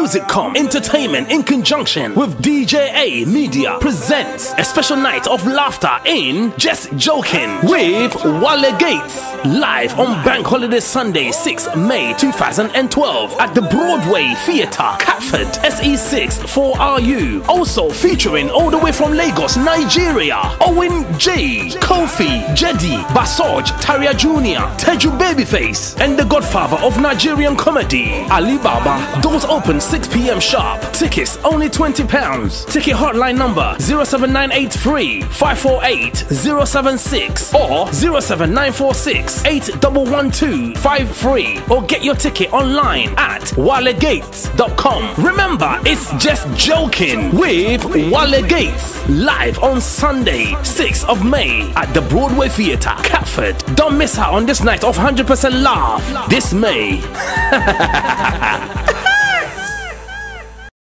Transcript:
Musicom Entertainment in conjunction with DJA Media presents a special night of laughter in Just Joking with Wale Gates live on Bank Holiday Sunday 6 May 2012 at the Broadway Theatre Catford SE6 4RU also featuring all the way from Lagos Nigeria Owen Gee Koffi Jedi Basorge Tariah Jr. Teju Babyface and the godfather of Nigerian comedy Ali Baba doors open 6 p.m. sharp tickets only 20 pounds ticket hotline number 07983 548 076 or 07946 8112 53 or get your ticket online at walegates.com remember it's just joking with Wale Gates live on Sunday 6th of May at the Broadway Theatre Catford. Don't miss out on this night of 100% laugh this May